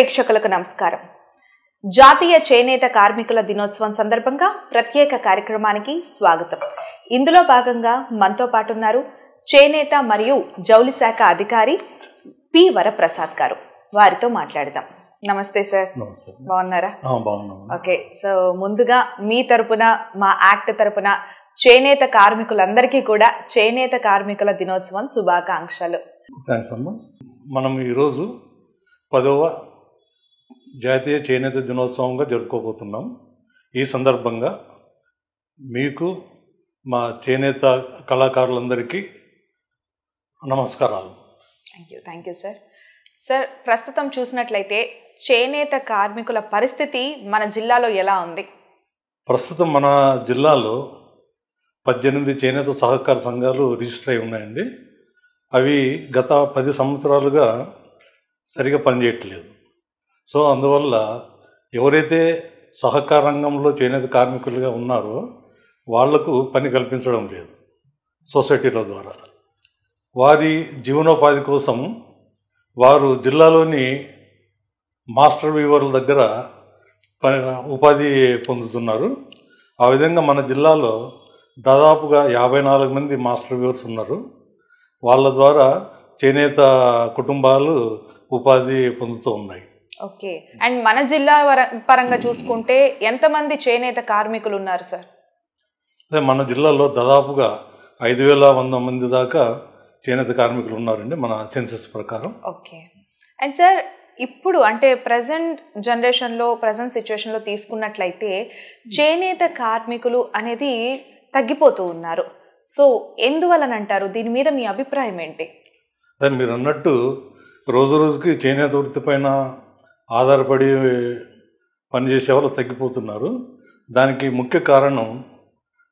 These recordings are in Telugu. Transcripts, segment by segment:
ప్రేక్షకులకు నమస్కారం. జాతీయ చేనేత కార్మికుల దినోత్సవం సందర్భంగా ప్రత్యేక కార్యక్రమానికి స్వాగతం. ఇందులో భాగంగా మనతో పాటు ఉన్నారు చేనేత మరియు జౌలి శాఖ అధికారి పి వరప్రసాద్ గారు. వారితో మాట్లాడదాం. నమస్తే సార్. బాగున్నారా? ఓకే. సో ముందుగా మీ తరపున మా యాక్ట్ తరపున చేనేత కార్మికులందరికీ కూడా చేనేత కార్మికుల దినోత్సవం శుభాకాంక్షలు. థ్యాంక్స్ అమ్మ. మనం ఈరోజు పదవ జాతీయ చేనేత దినోత్సవంగా జరుపుకోబోతున్నాం. ఈ సందర్భంగా మీకు మా చేనేత కళాకారులందరికీ నమస్కారాలు. Thank you thank you sir sir ప్రస్తుతం చూసినట్లయితే చేనేత కార్మికుల పరిస్థితి మన జిల్లాలో ఎలా ఉంది? ప్రస్తుతం మన జిల్లాలో పద్దెనిమిది చేనేత సహకార సంఘాలు రిజిస్టర్ అయి ఉన్నాయండి. అవి గత పది సంవత్సరాలుగా సరిగా పనిచేయట్లేదు. సో అందువల్ల ఎవరైతే సహకార రంగంలో చేనేత కార్మికులుగా ఉన్నారో వాళ్ళకు పని కల్పించడం లేదు సొసైటీల ద్వారా. వారి జీవనోపాధి కోసం వారు జిల్లాలోని మాస్టర్ వీవర్ల దగ్గర పని ఉపాధి పొందుతున్నారు. ఆ విధంగా మన జిల్లాలో దాదాపుగా యాభై నాలుగు మంది మాస్టర్ వ్యూవర్స్ ఉన్నారు. వాళ్ళ ద్వారా చేనేత కుటుంబాలు ఉపాధి పొందుతూ ఉన్నాయి. ఓకే. అండ్ మన జిల్లా పరంగా చూసుకుంటే ఎంతమంది చేనేత కార్మికులు ఉన్నారు సార్? అదే మన జిల్లాలో దాదాపుగా ఐదు వేల వంద మంది దాకా చేనేత కార్మికులు ఉన్నారండి మన సెన్సస్ ప్రకారం. ఓకే. అండ్ సార్ ఇప్పుడు అంటే ప్రజెంట్ జనరేషన్లో ప్రజెంట్ సిచ్యువేషన్లో తీసుకున్నట్లయితే చేనేత కార్మికులు అనేది తగ్గిపోతూ ఉన్నారు. సో ఎందువలన అంటారు? దీని మీద మీ అభిప్రాయం ఏంటి? అదే మీరు అన్నట్టు రోజు రోజుకి చేనేత వృత్తి పైన ఆధారపడి పనిచేసే వాళ్ళు తగ్గిపోతున్నారు. దానికి ముఖ్య కారణం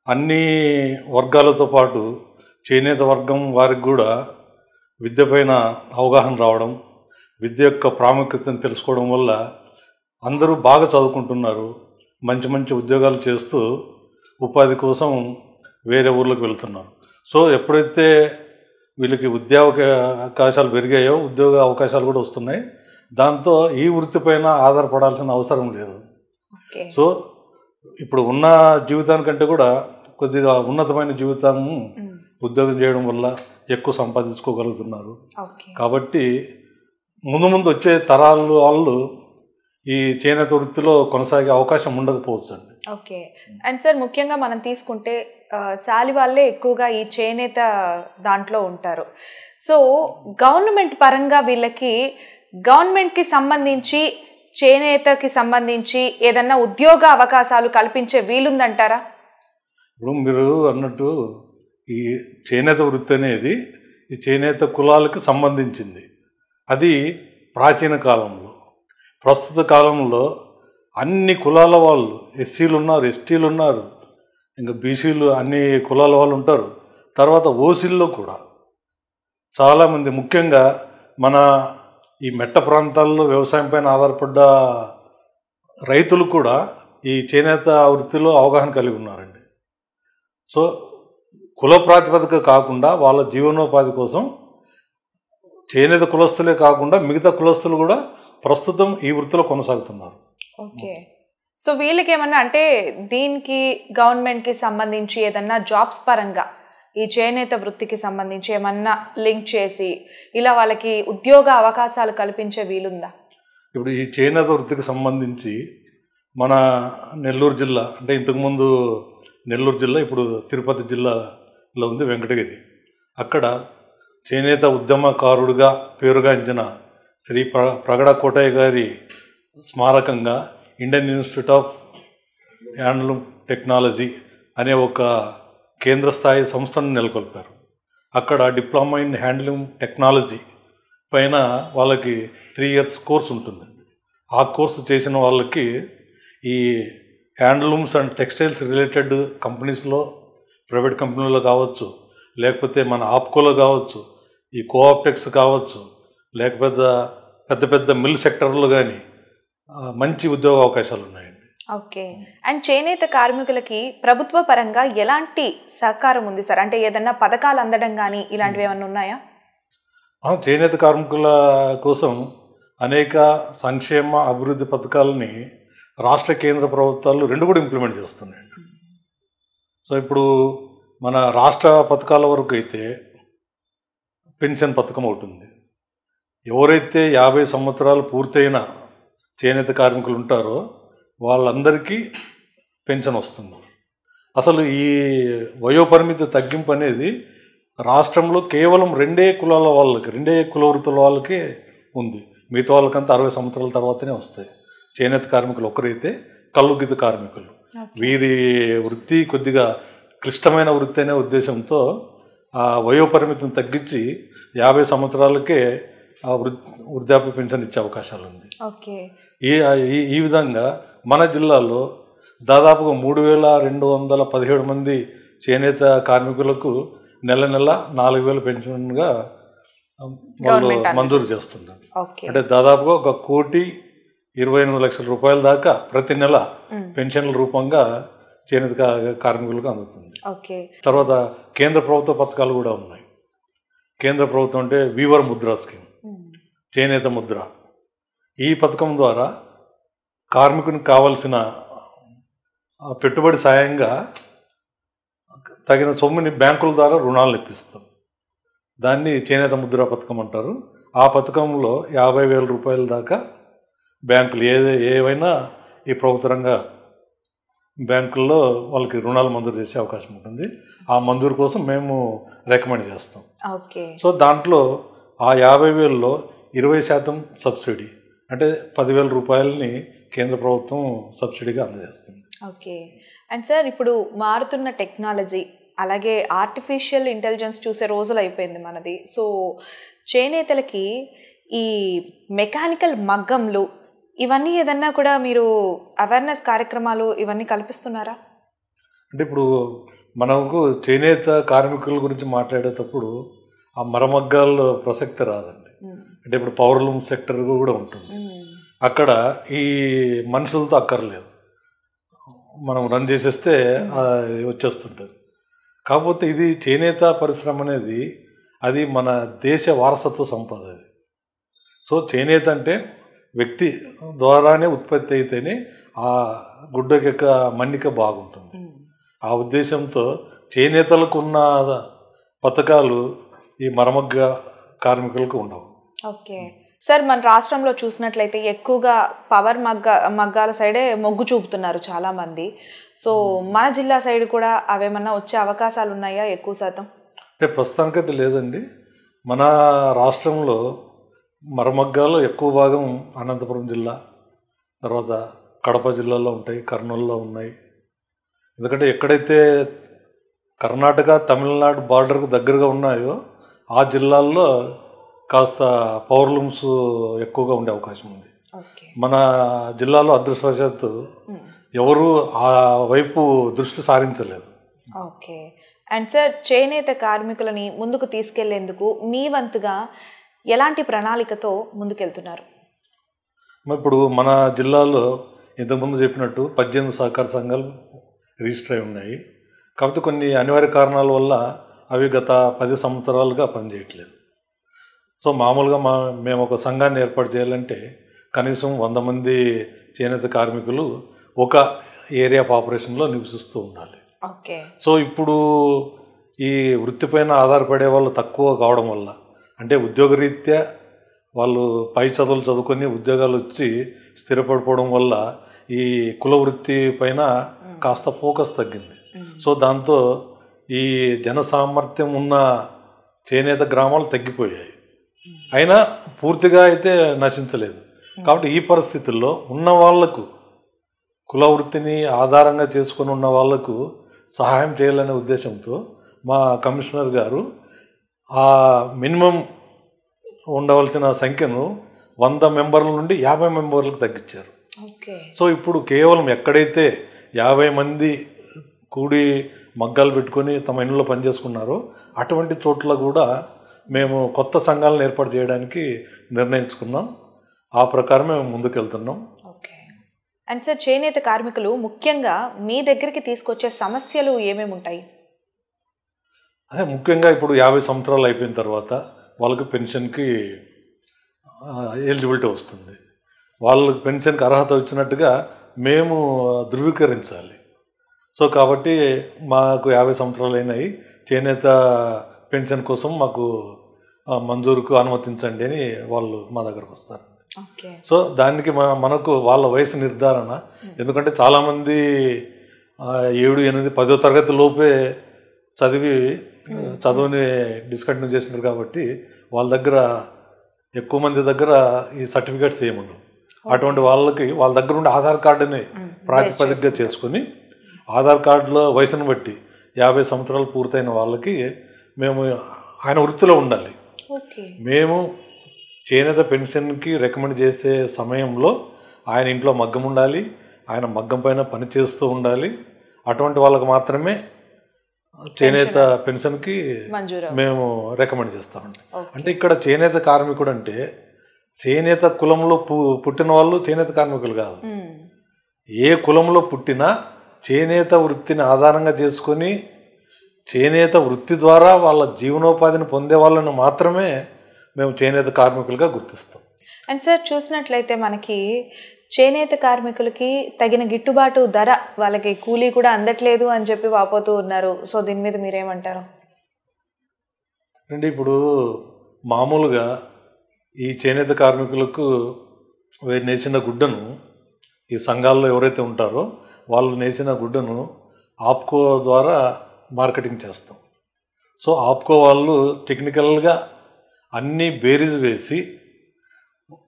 అన్ని వర్గాలతో పాటు చేనేత వర్గం వారికి కూడా విద్య పైన అవగాహన రావడం విద్య యొక్క ప్రాముఖ్యతను తెలుసుకోవడం వల్ల అందరూ బాగా చదువుకుంటున్నారు. మంచి మంచి ఉద్యోగాలు చేస్తూ ఉపాధి కోసం వేరే ఊర్లకు వెళ్తున్నారు. సో ఎప్పుడైతే వీళ్ళకి ఉద్యోగ అవకాశాలు పెరిగాయో ఉద్యోగ అవకాశాలు కూడా వస్తున్నాయి. దాంతో ఈ వృత్తిపైన ఆధారపడాల్సిన అవసరం లేదు. సో ఇప్పుడు ఉన్న జీవితానికంటే కూడా కొద్దిగా ఉన్నతమైన జీవితం మ్మ్. ఉద్యోగం చేయడం వల్ల ఎక్కువ సంపాదించుకోగలుగుతున్నారు. కాబట్టి ముందు ముందు వచ్చే తరాల వాళ్ళు ఈ చేనేత వృత్తిలో కొనసాగే అవకాశం ఉండకపోవచ్చు అండి ఓకే. అండ్ సార్ ముఖ్యంగా మనం తీసుకుంటే శాలి వాళ్ళే ఎక్కువగా ఈ చేనేత దాంట్లో ఉంటారు. సో గవర్నమెంట్ పరంగా వీళ్ళకి గవర్నమెంట్కి సంబంధించి చేనేతకి సంబంధించి ఏదన్నా ఉద్యోగ అవకాశాలు కల్పించే వీలుందంటారా? ఇప్పుడు మీరు అన్నట్టు ఈ చేనేత వృత్తి అనేది ఈ చేనేత కులాలకు సంబంధించింది. అది ప్రాచీన కాలంలో. ప్రస్తుత కాలంలో అన్ని కులాల వాళ్ళు ఎస్సీలు ఉన్నారు ఎస్టీలు ఉన్నారు ఇంకా బీసీలు అన్ని కులాల వాళ్ళు ఉంటారు. తర్వాత ఓసీల్లో కూడా. చాలామంది ముఖ్యంగా మన ఈ మెట్ట ప్రాంతాల్లో వ్యవసాయం పైన ఆధారపడ్డ రైతులు కూడా ఈ చేనేత వృత్తిలో అవగాహన కలిగి ఉన్నారండి. సో కుల ప్రాతిపదిక కాకుండా వాళ్ళ జీవనోపాధి కోసం చేనేత కులస్తులే కాకుండా మిగతా కులస్తులు కూడా ప్రస్తుతం ఈ వృత్తిలో కొనసాగుతున్నారు. ఓకే. సో వీళ్ళకి ఏమన్నా అంటే దీనికి గవర్నమెంట్కి సంబంధించి ఏదన్నా జాబ్స్ పరంగా ఈ చేనేత వృత్తికి సంబంధించి ఏమన్నా లింక్ చేసి ఇలా వాళ్ళకి ఉద్యోగ అవకాశాలు కల్పించే వీలుందా? ఇప్పుడు ఈ చేనేత వృత్తికి సంబంధించి మన నెల్లూరు జిల్లా అంటే ఇంతకుముందు నెల్లూరు జిల్లా ఇప్పుడు తిరుపతి జిల్లాలో ఉంది వెంకటగిరి. అక్కడ చేనేత ఉద్యమకారుడిగా పేరుగాంచిన శ్రీ ప్ర ప్రగడ కోటయ్య గారి స్మారకంగా Indian Institute of Handloom Technology అనే ఒక కేంద్ర స్థాయి సంస్థను నెలకొల్పారు. అక్కడ డిప్లొమా ఇన్ హ్యాండ్లూమ్ టెక్నాలజీ పైన వాళ్ళకి త్రీ ఇయర్స్ కోర్స్ ఉంటుంది. ఆ కోర్సు చేసిన వాళ్ళకి ఈ హ్యాండ్లూమ్స్ అండ్ టెక్స్టైల్స్ రిలేటెడ్ కంపెనీస్లో ప్రైవేట్ కంపెనీలో కావచ్చు లేకపోతే మన ఆప్కోలో కావచ్చు ఈ కోఆప్టెక్స్ కావచ్చు లేకపోతే పెద్ద పెద్ద మిల్ సెక్టర్లో కానీ మంచి ఉద్యోగ అవకాశాలు ఉన్నాయి ఓకే. అండ్ చేనేత కార్మికులకి ప్రభుత్వ పరంగా ఎలాంటి సహకారం ఉంది సార్? అంటే ఏదన్నా పథకాలు అందడం కానీ ఇలాంటివి ఏమన్నా ఉన్నాయా? చేనేత కార్మికుల కోసం అనేక సంక్షేమ అభివృద్ధి పథకాలని రాష్ట్ర కేంద్ర ప్రభుత్వాలు రెండు కూడా ఇంప్లిమెంట్ చేస్తున్నాయి. సో ఇప్పుడు మన రాష్ట్ర పథకాల వరకు అయితే పెన్షన్ పథకం ఒకటి ఎవరైతే యాభై సంవత్సరాలు పూర్తయిన చేనేత కార్మికులు ఉంటారో వాళ్ళందరికీ పెన్షన్ వస్తుంది. అసలు ఈ వయోపరిమితి తగ్గింపు అనేది రాష్ట్రంలో కేవలం రెండే కులాల వాళ్ళకి రెండే కుల వృత్తుల వాళ్ళకే ఉంది. మిగతా వాళ్ళకంతా అరవై సంవత్సరాల తర్వాతనే వస్తాయి. చేనేత కార్మికులు ఒకరైతే కల్లుగిద్ద కార్మికులు. వీరి వృత్తి కొద్దిగా క్లిష్టమైన వృత్తి అనే ఉద్దేశంతో ఆ వయోపరిమితిని తగ్గించి యాభై సంవత్సరాలకే వృద్ధాప్య పెన్షన్ ఇచ్చే అవకాశాలు ఉంది ఈ- ఈ విధంగా మన జిల్లాలో దాదాపుగా మూడు వేల రెండు వందల పదిహేడు మంది చేనేత కార్మికులకు నెల నెల నాలుగు వేల పెన్షన్గా వాళ్ళు మంజూరు. చేస్తున్నారు. అంటే దాదాపుగా ఒక కోటి ఇరవై ఎనిమిది లక్షల రూపాయల దాకా ప్రతి నెల. పెన్షన్ల రూపంగా చేనేత కార్మికులకు అందుతుంది. తర్వాత కేంద్ర ప్రభుత్వ పథకాలు కూడా ఉన్నాయి. కేంద్ర ప్రభుత్వం అంటే వీవర్ ముద్రా స్కీమ్. చేనేత ముద్ర. ఈ పథకం ద్వారా కార్మికునికి కావలసిన పెట్టుబడి సాయంగా తగిన సొమ్ముని బ్యాంకుల ద్వారా రుణాలు ఇప్పిస్తాం. దాన్ని చేనేత ముద్ర పథకం అంటారు. ఆ పథకంలో యాభై వేల రూపాయల దాకా బ్యాంకులు ఏ ఏవైనా ఈ ప్రభుత్వ రంగ బ్యాంకుల్లో వాళ్ళకి రుణాలు మంజూరు చేసే అవకాశం ఉంటుంది. ఆ మంజూరు కోసం మేము రికమెండ్ చేస్తాం. సో దాంట్లో ఆ యాభై వేలలో ఇరవై శాతం సబ్సిడీ అంటే పదివేల రూపాయలని కేంద్ర ప్రభుత్వం సబ్సిడీగా అందజేస్తుంది. ఓకే. అండ్ సార్ ఇప్పుడు మారుతున్న టెక్నాలజీ అలాగే ఆర్టిఫిషియల్ ఇంటెలిజెన్స్ చూసే రోజులు అయిపోయింది మనది. సో చేనేతలకి ఈ మెకానికల్ మగ్గంలు ఇవన్నీ ఏదన్నా కూడా మీరు అవేర్నెస్ కార్యక్రమాలు ఇవన్నీ కల్పిస్తున్నారా? అంటే ఇప్పుడు మనకు చేనేత కార్మికుల గురించి మాట్లాడేటప్పుడు ఆ మరమగ్గాల్లో ప్రసక్తి రాదండి. అంటే ఇప్పుడు పవర్లూమ్ సెక్టర్ కూడా ఉంటుంది. అక్కడ ఈ మనుషులతో అక్కర్లేదు. మనం రన్ చేసేస్తే వచ్చేస్తుంటుంది. కాకపోతే ఇది చేనేత పరిశ్రమ అనేది అది మన దేశ వారసత్వ సంపద అది. సో చేనేత అంటే వ్యక్తి ద్వారానే ఉత్పత్తి అయితేనే ఆ గుడ్డకి యొక్క మన్నిక బాగుంటుంది. ఆ ఉద్దేశంతో చేనేతలకు ఉన్న పథకాలు ఈ మరమగ్గ కార్మికులకు ఉండవు. ఓకే. సార్ మన రాష్ట్రంలో చూసినట్లయితే ఎక్కువగా పవర్ మగ్గ మగ్గాల సైడే మొగ్గు చూపుతున్నారు చాలా మంది సో మన జిల్లా సైడ్ కూడా అవేమన్నా వచ్చే అవకాశాలు ఉన్నాయా ఎక్కువ శాతం? అంటే ప్రస్తుతానికైతే లేదండి. మన రాష్ట్రంలో మరమగ్గాలు ఎక్కువ భాగం అనంతపురం జిల్లా తర్వాత కడప జిల్లాలో ఉంటాయి కర్నూలులో ఉన్నాయి. ఎందుకంటే ఎక్కడైతే కర్ణాటక తమిళనాడు బార్డర్కు దగ్గరగా ఉన్నాయో ఆ జిల్లాల్లో కాస్త పవర్లూమ్స్ ఎక్కువగా ఉండే అవకాశం ఉంది. మన జిల్లాలో అదృష్టవశాత్తు ఎవరు ఆ వైపు దృష్టి సారించలేదు. ఓకే. అండ్ సార్ చేనేత కార్మికులని ముందుకు తీసుకెళ్ళేందుకు మీ వంతుగా ఎలాంటి ప్రణాళికతో ముందుకెళ్తున్నారు? ఇప్పుడు మన జిల్లాలో ఇంతకుముందు చెప్పినట్టు పద్దెనిమిది సహకార సంఘాలు రిజిస్టర్ అయి ఉన్నాయి. కాకపోతే కొన్ని అనివార్య కారణాల వల్ల అవి గత పది సంవత్సరాలుగా పనిచేయట్లేదు. సో మామూలుగా మా మేము ఒక సంఘాన్ని ఏర్పాటు చేయాలంటే కనీసం వంద మంది చేనేత కార్మికులు ఒక ఏరియా ఆపరేషన్లో నివసిస్తూ ఉండాలి. ఓకే. సో ఇప్పుడు ఈ వృత్తిపైన ఆధారపడే వాళ్ళు తక్కువ కావడం వల్ల అంటే ఉద్యోగరీత్యా వాళ్ళు పై చదువులు చదువుకొని ఉద్యోగాలు వచ్చి స్థిరపడిపోవడం వల్ల ఈ కుల వృత్తి పైన కాస్త ఫోకస్ తగ్గింది. సో దాంతో ఈ జన సామర్థ్యం ఉన్న చేనేత గ్రామాలు తగ్గిపోయాయి. అయినా పూర్తిగా అయితే నశించలేదు. కాబట్టి ఈ పరిస్థితుల్లో ఉన్న వాళ్ళకు కుల వృత్తిని ఆధారంగా చేసుకొని ఉన్న వాళ్ళకు సహాయం చేయాలనే ఉద్దేశంతో మా కమిషనర్ గారు ఆ మినిమం ఉండవలసిన సంఖ్యను వంద మెంబర్ల నుండి యాభై మెంబర్లకు తగ్గించారు. సో ఇప్పుడు కేవలం ఎక్కడైతే యాభై మంది కూడి మగ్గాలు పెట్టుకొని తమ ఇంట్లో పనిచేసుకున్నారో అటువంటి చోట్ల కూడా మేము కొత్త సంఘాలను ఏర్పాటు చేయడానికి నిర్ణయించుకున్నాం. ఆ ప్రకారం మేము ముందుకెళ్తున్నాం. ఓకే. అండ్ సార్ చేనేత కార్మికులు ముఖ్యంగా మీ దగ్గరికి తీసుకొచ్చే సమస్యలు ఏమేమి ఉంటాయి? అదే ముఖ్యంగా ఇప్పుడు యాభై సంవత్సరాలు అయిపోయిన తర్వాత వాళ్ళకి పెన్షన్కి ఎలిజిబిలిటీ వస్తుంది. వాళ్ళకి పెన్షన్కి అర్హత వచ్చినట్టుగా మేము ధృవీకరించాలి. సో కాబట్టి మాకు యాభై సంవత్సరాలు అయినాయి. చేనేత పెన్షన్ కోసం మాకు మంజూరుకు అనుమతించండి అని వాళ్ళు మా దగ్గరకు వస్తారు. సో దానికి మన మనకు వాళ్ళ వయసు నిర్ధారణ. ఎందుకంటే చాలామంది ఏడు ఎనిమిది పదో తరగతి లోపే చదివి చదువుని డిస్కంటిన్యూ చేసినారు కాబట్టి వాళ్ళ దగ్గర ఎక్కువ మంది దగ్గర ఈ సర్టిఫికేట్స్ ఏముండవు. అటువంటి వాళ్ళకి వాళ్ళ దగ్గర ఉండే ఆధార్ కార్డుని ప్రాతిపదికగా చేసుకుని ఆధార్ కార్డులో వయసును బట్టి యాభై సంవత్సరాలు పూర్తయిన వాళ్ళకి మేము ఆయన వృత్తిలో ఉండాలి. మేము చేనేత పెన్షన్కి రికమెండ్ చేసే సమయంలో ఆయన ఇంట్లో మగ్గం ఉండాలి ఆయన మగ్గం పైన పని చేస్తూ ఉండాలి. అటువంటి వాళ్ళకి మాత్రమే చేనేత పెన్షన్కి మేము రికమెండ్ చేస్తామండి. అంటే ఇక్కడ చేనేత కార్మికుడు అంటే చేనేత కులంలో పు పుట్టిన వాళ్ళు చేనేత కార్మికులు కాదు. ఏ కులంలో పుట్టినా చేనేత వృత్తిని ఆధారంగా చేసుకొని చేనేత వృత్తి ద్వారా వాళ్ళ జీవనోపాధిని పొందే వాళ్ళని మాత్రమే మేము చేనేత కార్మికులుగా గుర్తిస్తాం. అండ్ సార్ చూసినట్లయితే మనకి చేనేత కార్మికులకి తగిన గిట్టుబాటు ధర వాళ్ళకి కూలీ కూడా అందట్లేదు అని చెప్పి వాపోతూ ఉన్నారు. సో దీని మీద మీరేమంటారు? అంటే ఇప్పుడు మామూలుగా ఈ చేనేత కార్మికులకు నేసిన గుడ్డను ఈ సంఘాల్లో ఎవరైతే ఉంటారో వాళ్ళు నేసిన గుడ్డను ఆప్కో ద్వారా మార్కెటింగ్ చేస్తాం. సో ఆప్కో వాళ్ళు టెక్నికల్గా అన్నీ బేరీజ్ వేసి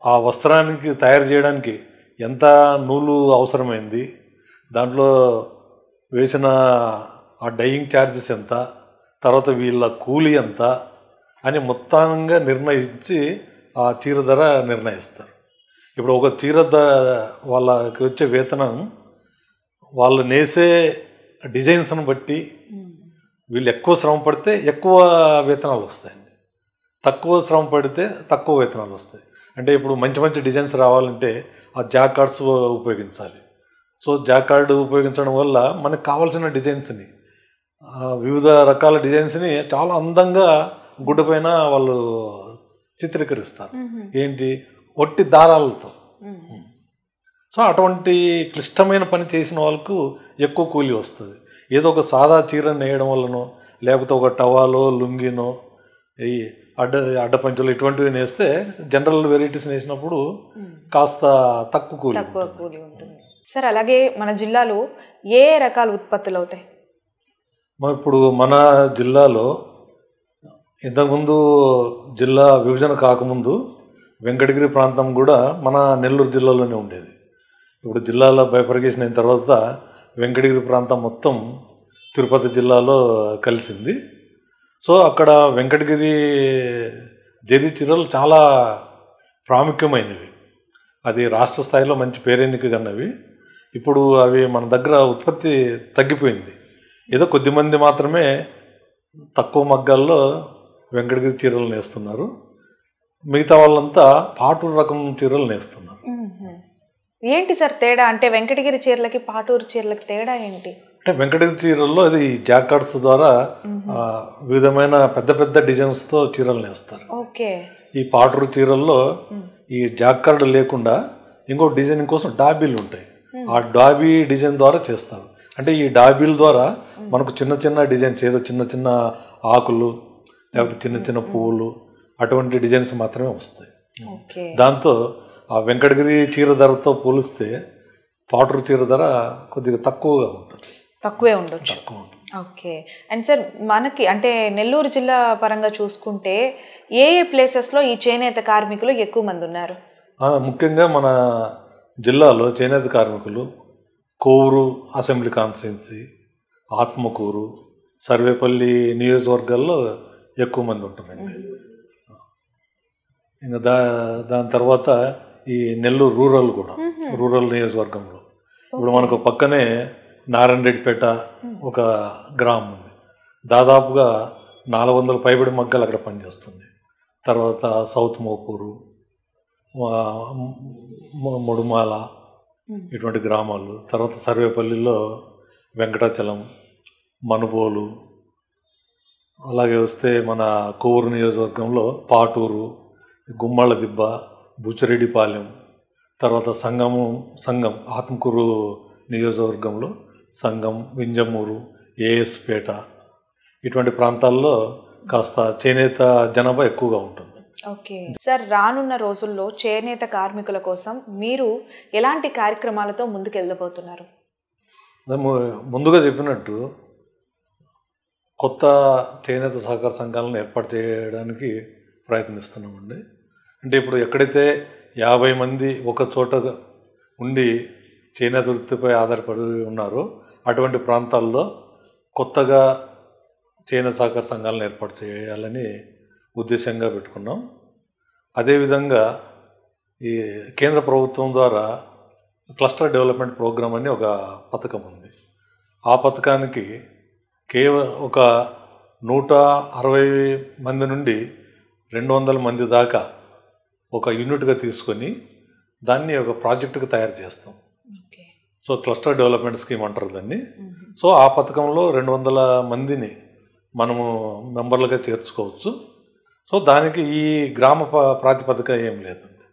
ఆ వస్త్రానికి తయారు చేయడానికి ఎంత నూలు అవసరమైంది దాంట్లో వేసిన ఆ డైయింగ్ ఛార్జెస్ ఎంత తర్వాత వీళ్ళ కూలీ ఎంత అని మొత్తంగా నిర్ణయించి ఆ చీర ధర నిర్ణయిస్తారు. ఇప్పుడు ఒక చీర ధర వాళ్ళకి వచ్చే వేతనం వాళ్ళు నేసే డిజైన్స్ని బట్టి వీళ్ళు ఎక్కువ శ్రమ పడితే ఎక్కువ వేతనాలు వస్తాయండి తక్కువ శ్రమ పడితే తక్కువ వేతనాలు వస్తాయి. అంటే ఇప్పుడు మంచి మంచి డిజైన్స్ రావాలంటే ఆ జాక్ కార్డ్స్ ఉపయోగించాలి. సో జాక్ కార్డు ఉపయోగించడం వల్ల మనకు కావాల్సిన డిజైన్స్ని వివిధ రకాల డిజైన్స్ని చాలా అందంగా గుడ్డ పైన వాళ్ళు చిత్రీకరిస్తారు. ఏంటి? ఒట్టి దారాలతో. సో అటువంటి క్లిష్టమైన పని చేసిన వాళ్ళకు ఎక్కువ కూలి వస్తుంది. ఏదో ఒక సాదా చీర నేయడం వల్లనో లేకపోతే ఒక టవాలో లుంగినో ఈ అడ్డ అడ్డపంచులు ఇటువంటివి నేస్తే జనరల్ వెరైటీస్ నేసినప్పుడు కాస్త తక్కువ కూలి తక్కువ కూలీ ఉంటుంది. సార్ అలాగే మన జిల్లాలో ఏ రకాల ఉత్పత్తులు అవుతాయి? మరి ఇప్పుడు మన జిల్లాలో ఇంతకుముందు జిల్లా విభజన కాకముందు వెంకటగిరి ప్రాంతం కూడా మన నెల్లూరు జిల్లాలోనే ఉండేది. ఇప్పుడు జిల్లాలో బైఫర్గేషన్ అయిన తర్వాత వెంకటగిరి ప్రాంతం మొత్తం తిరుపతి జిల్లాలో కలిసింది. సో అక్కడ వెంకటగిరి జది చీరలు చాలా ప్రాముఖ్యమైనవి. అది రాష్ట్ర స్థాయిలో మంచి పేరెన్నిక కన్నవి. ఇప్పుడు అవి మన దగ్గర ఉత్పత్తి తగ్గిపోయింది. ఏదో కొద్దిమంది మాత్రమే తక్కువ మగ్గాల్లో వెంకటగిరి చీరలు నేస్తున్నారు. మిగతా వాళ్ళంతా పాటు రకం చీరలు నేస్తున్నారు. ఏంటి సార్ తేడా? అంటే వెంకటగిరి చీరలకి పాటూరు చీరలకి తేడా ఏంటి? అంటే వెంకటగిరి చీరల్లో అది జాకార్డ్స్ ద్వారా వివిధమైన పెద్ద పెద్ద డిజైన్స్తో చీరలు నేస్తారు ఓకే. ఈ పాటూరు చీరల్లో ఈ జాకార్డ్ లేకుండా ఇంకో డిజైన్ కోసం డాబీలు ఉంటాయి. ఆ డాబీ డిజైన్ ద్వారా చేస్తారు. అంటే ఈ డాబీల ద్వారా మనకు చిన్న చిన్న డిజైన్స్ ఏదో చిన్న చిన్న ఆకులు లేకపోతే చిన్న చిన్న పువ్వులు అటువంటి డిజైన్స్ మాత్రమే వస్తాయి. దాంతో ఆ వెంకటగిరి చీర ధరతో పోలిస్తే పాటూరు చీర ధర కొద్దిగా తక్కువగా ఉంటుంది. తక్కువే ఉండొచ్చు. ఓకే. అండ్ సార్ మనకి అంటే నెల్లూరు జిల్లా పరంగా చూసుకుంటే ఏ ఏ ప్లేసెస్లో ఈ చేనేత కార్మికులు ఎక్కువ మంది ఉన్నారు? ముఖ్యంగా మన జిల్లాలో చేనేత కార్మికులు కోవూరు అసెంబ్లీ కాన్స్టిట్యున్సీ ఆత్మకూరు సర్వేపల్లి నియోజకవర్గాల్లో ఎక్కువ మంది ఉంటారండి ఇంకా దా దాని తర్వాత ఈ నెల్లూరు రూరల్ కూడా రూరల్ నియోజకవర్గంలో. ఇప్పుడు మనకు పక్కనే నారాయణరెడ్డిపేట ఒక గ్రామం ఉంది. దాదాపుగా నాలుగు వందల పైబడి మగ్గలు అక్కడ పనిచేస్తుంది. తర్వాత సౌత్ మోపూరు ముడుమాల ఇటువంటి గ్రామాలు. తర్వాత సర్వేపల్లిలో వెంకటాచలం మనుబోలు అలాగే వస్తే మన కోవూరు నియోజకవర్గంలో పాటూరు గుమ్మళ్ళ దిబ్బ బుచ్చిరెడ్డిపాలెం తర్వాత సంగము సంఘం ఆత్మకూరు నియోజకవర్గంలో సంఘం వింజమూరు ఏఎస్పేట. ఇటువంటి ప్రాంతాల్లో కాస్త చేనేత జనాభా ఎక్కువగా ఉంటుంది. ఓకే. సార్ రానున్న రోజుల్లో చేనేత కార్మికుల కోసం మీరు ఎలాంటి కార్యక్రమాలతో ముందుకు వెళ్ళబోతున్నారు ముందుగా చెప్పినట్టు కొత్త చేనేత సహకార సంఘాలను ఏర్పాటు చేయడానికి ప్రయత్నిస్తున్నామండి. అంటే ఇప్పుడు ఎక్కడైతే యాభై మంది ఒక చోట ఉండి చేనేత వృత్తిపై ఆధారపడి ఉన్నారో అటువంటి ప్రాంతాల్లో కొత్తగా చేనేత సహకార సంఘాలను ఏర్పాటు చేయాలని ఉద్దేశంగా పెట్టుకున్నాం. అదేవిధంగా ఈ కేంద్ర ప్రభుత్వం ద్వారా క్లస్టర్ డెవలప్మెంట్ ప్రోగ్రామ్ అని ఒక పథకం ఉంది. ఆ పథకానికి కేవలం ఒక నూట అరవై మంది నుండి రెండు వందల మంది దాకా ఒక యూనిట్గా తీసుకొని దాన్ని ఒక ప్రాజెక్టుగా తయారు చేస్తాం. సో క్లస్టర్ డెవలప్మెంట్ స్కీమ్ అంటారు దాన్ని. సో ఆ పథకంలో రెండు వందల మందిని మనము మెంబర్లుగా చేర్చుకోవచ్చు. సో దానికి ఈ గ్రామ ప్రాతిపదిక ఏం లేదండి.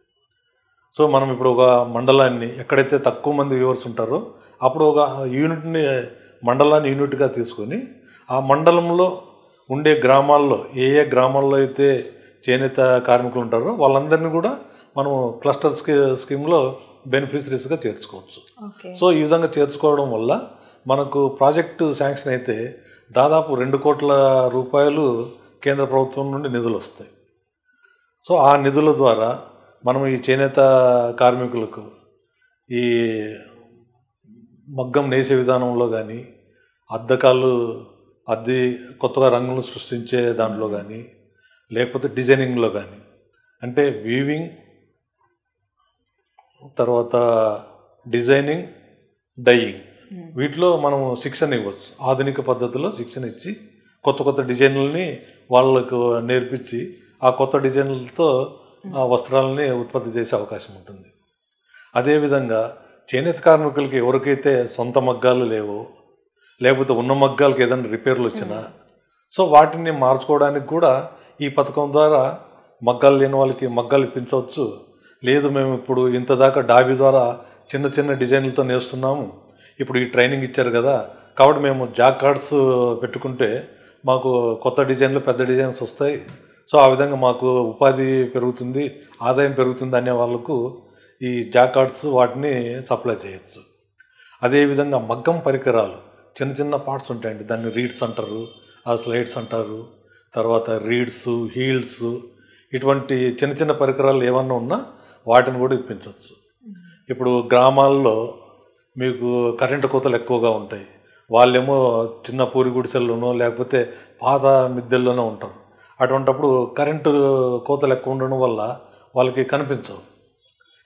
సో మనం ఇప్పుడు ఒక మండలాన్ని ఎక్కడైతే తక్కువ మంది వ్యూవర్స్ ఉంటారో అప్పుడు ఒక యూనిట్ని మండలాన్ని యూనిట్గా తీసుకొని ఆ మండలంలో ఉండే గ్రామాల్లో ఏ ఏ గ్రామాల్లో అయితే చేనేత కార్మికులు ఉంటారో. వాళ్ళందరినీ కూడా మనం క్లస్టర్ స్కీ స్కీమ్లో బెనిఫిషరీస్గా చేర్చుకోవచ్చు. సో ఈ విధంగా చేర్చుకోవడం వల్ల మనకు ప్రాజెక్టు శాంక్షన్ అయితే దాదాపు రెండు కోట్ల రూపాయలు కేంద్ర ప్రభుత్వం నుండి నిధులు వస్తాయి. సో ఆ నిధుల ద్వారా మనం ఈ చేనేత కార్మికులకు ఈ మగ్గం నేసే విధానంలో కానీ అద్దకాలు అద్దె కొత్తగా రంగులు సృష్టించే దాంట్లో కానీ లేకపోతే డిజైనింగ్లో కానీ అంటే వీవింగ్ తర్వాత డిజైనింగ్ డైయింగ్. వీటిలో మనం శిక్షణ ఇవ్వచ్చు. ఆధునిక పద్ధతిలో శిక్షణ ఇచ్చి కొత్త కొత్త డిజైన్లని వాళ్ళకు నేర్పించి ఆ కొత్త డిజైన్లతో ఆ వస్త్రాలని ఉత్పత్తి చేసే అవకాశం ఉంటుంది. అదేవిధంగా చేనేత కార్మికులకి ఎవరికైతే సొంత మగ్గాలు లేవో లేకపోతే ఉన్న మగ్గాలకి ఏదైనా రిపేర్లు వచ్చినా సో వాటిని మార్చుకోవడానికి కూడా ఈ పథకం ద్వారా మగ్గాలు లేని వాళ్ళకి మగ్గాలు ఇప్పించవచ్చు. లేదు మేము ఇప్పుడు ఇంత దాకా డాబీ ద్వారా చిన్న చిన్న డిజైన్లతో నేస్తున్నాము. ఇప్పుడు ఈ ట్రైనింగ్ ఇచ్చారు కదా. కాబట్టి మేము జాక్ కార్డ్స్ పెట్టుకుంటే మాకు కొత్త డిజైన్లు పెద్ద డిజైన్స్ వస్తాయి. సో ఆ విధంగా మాకు ఉపాధి పెరుగుతుంది ఆదాయం పెరుగుతుంది అనే వాళ్ళకు ఈ జాక్ కార్డ్స్ వాటిని సప్లై చేయొచ్చు. అదేవిధంగా మగ్గం పరికరాలు చిన్న చిన్న పార్ట్స్ ఉంటాయండి. దాన్ని రీడ్స్ అంటారు ఆ స్లైడ్స్ అంటారు. తర్వాత రీడ్స్ హీల్స్ ఇటువంటి చిన్న చిన్న పరికరాలు ఏమన్నా ఉన్నా వాటిని కూడా ఇప్పించవచ్చు. ఇప్పుడు గ్రామాల్లో మీకు కరెంటు కోతలు ఎక్కువగా ఉంటాయి. వాళ్ళేమో చిన్న పూరి గుడిసెల్లోనో లేకపోతే పాత మిద్దెల్లోనో ఉంటారు. అటువంటప్పుడు కరెంటు కోతలు ఎక్కువ ఉండడం వల్ల వాళ్ళకి కనిపించవు.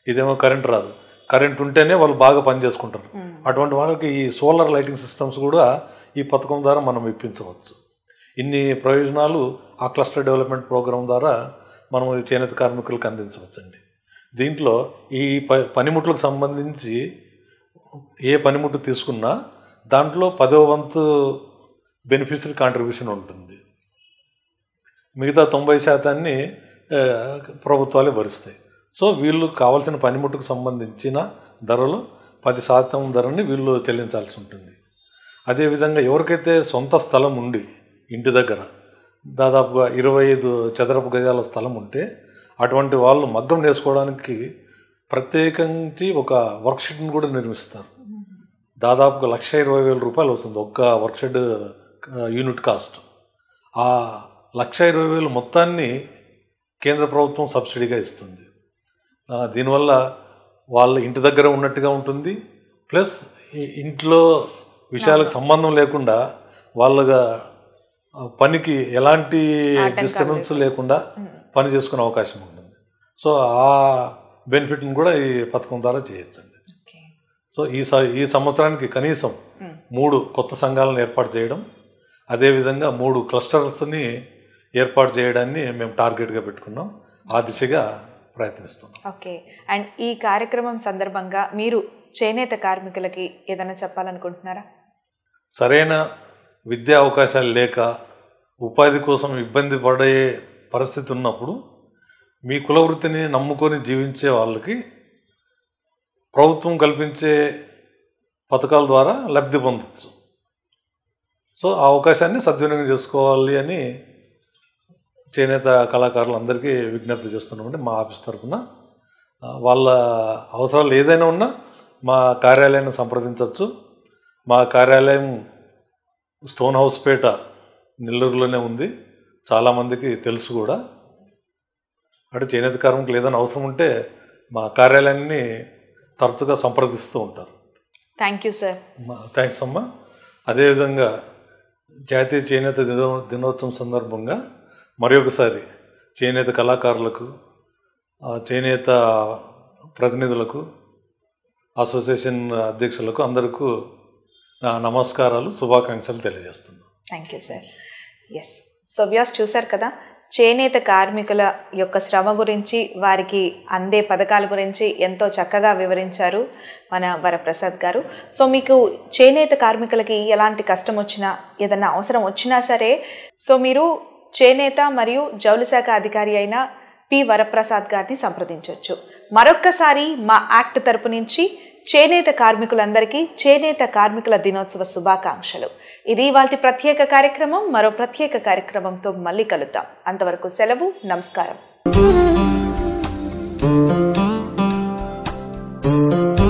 ఇదేమో కరెంట్ రాదు. కరెంట్ ఉంటేనే వాళ్ళు బాగా పని చేసుకుంటారు. అటువంటి వాళ్ళకి ఈ సోలార్ లైటింగ్ సిస్టమ్స్ కూడా ఈ పథకం ద్వారా మనం ఇప్పించవచ్చు. ఇన్ని ప్రయోజనాలు ఆ క్లస్టర్ డెవలప్మెంట్ ప్రోగ్రాం ద్వారా మనం చేనేత కార్మికులకు అందించవచ్చండి. దీంట్లో ఈ ప పనిముట్లకు సంబంధించి ఏ పనిముట్టు తీసుకున్నా దాంట్లో పదో వంతు బెనిఫిషరీ కాంట్రిబ్యూషన్ ఉంటుంది. మిగతా తొంభై శాతాన్ని ప్రభుత్వాలే భరిస్తాయి. సో వీళ్ళు కావాల్సిన పనిముట్టుకు సంబంధించిన ధరలు పది శాతం ధరని వీళ్ళు చెల్లించాల్సి ఉంటుంది. అదేవిధంగా ఎవరికైతే సొంత స్థలం ఉండి ఇంటి దగ్గర. దాదాపుగా ఇరవై ఐదు చదరపు గజాల స్థలం ఉంటే అటువంటి వాళ్ళు మగ్గం నేర్చుకోవడానికి ప్రత్యేకించి ఒక వర్క్షీట్ని కూడా నిర్మిస్తారు. దాదాపుగా లక్ష ఇరవై వేల రూపాయలు అవుతుంది ఒక్క వర్క్షెడ్ యూనిట్ కాస్ట్. ఆ లక్ష ఇరవై వేలు మొత్తాన్ని కేంద్ర ప్రభుత్వం సబ్సిడీగా ఇస్తుంది. దీనివల్ల వాళ్ళ ఇంటి దగ్గర ఉన్నట్టుగా ఉంటుంది. ప్లస్ ఇంట్లో విషయాలకు సంబంధం లేకుండా వాళ్ళగా పనికి ఎలాంటి డిస్టర్బెన్స్ లేకుండా. పని చేసుకునే అవకాశం ఉంటుంది. సో ఆ బెనిఫిట్ని కూడా ఈ పథకం ద్వారా చేయొచ్చండి. సో ఈ ఈ సంవత్సరానికి కనీసం. మూడు కొత్త సంఘాలను ఏర్పాటు చేయడం అదేవిధంగా మూడు క్లస్టర్స్ని ఏర్పాటు చేయడాన్ని మేము టార్గెట్గా పెట్టుకున్నాం. ఆ దిశగా ప్రయత్నిస్తున్నాం. ఓకే. అండ్ ఈ కార్యక్రమం సందర్భంగా మీరు చేనేత కార్మికులకి ఏదైనా చెప్పాలనుకుంటున్నారా? సరైన విద్యా అవకాశాలు లేక ఉపాధి కోసం ఇబ్బంది పడే పరిస్థితి ఉన్నప్పుడు మీ కుల వృత్తిని నమ్ముకొని జీవించే వాళ్ళకి ప్రభుత్వం కల్పించే పథకాల ద్వారా లబ్ధి పొందవచ్చు సో ఆ అవకాశాన్ని సద్వినియోగం చేసుకోవాలి అని చేనేత కళాకారులందరికీ విజ్ఞప్తి చేస్తున్నామండి మా ఆఫీస్ తరఫున వాళ్ళ అవసరాలు ఏదైనా ఉన్నా మా కార్యాలయాన్ని సంప్రదించవచ్చు మా కార్యాలయం స్టోన్ హౌస్ పేట నెల్లూరులోనే ఉంది. చాలామందికి తెలుసు కూడా. అంటే చేనేత కార్మికులు ఏదైనా అవసరం ఉంటే మా కార్యాలయాన్ని తరచుగా సంప్రదిస్తూ ఉంటారు. థ్యాంక్ యూ సార్ థ్యాంక్స్ అమ్మా. అదేవిధంగా జాతీయ చేనేత దినో దినోత్సవం సందర్భంగా మరి ఒకసారి చేనేత కళాకారులకు చేనేత ప్రతినిధులకు అసోసియేషన్ అధ్యక్షులకు అందరికీ నా నమస్కారాలు శుభాకాంక్షలు తెలియజేస్తున్నాను. Thank you sir yes so Vyas చూశారు కదా? చేనేత కార్మికుల యొక్క శ్రమ గురించి వారికి అందే పథకాల గురించి ఎంతో చక్కగా వివరించారు మన వరప్రసాద్ గారు. సో మీకు చేనేత కార్మికులకి ఎలాంటి కష్టం వచ్చినా ఏదైనా అవసరం వచ్చినా సరే సో మీరు చేనేత మరియు జౌలి శాఖ అధికారి అయిన పి వరప్రసాద్ గారిని సంప్రదించవచ్చు మరొక్కసారి మా యాక్ట్ తరపు నుంచి చేనేత కార్మికులందరికీ చేనేత కార్మికుల దినోత్సవ శుభాకాంక్షలు. ఇది వాటి ప్రత్యేక కార్యక్రమం. మరో ప్రత్యేక కార్యక్రమంతో మళ్ళీ కలుద్దాం. అంతవరకు సెలవు. నమస్కారం.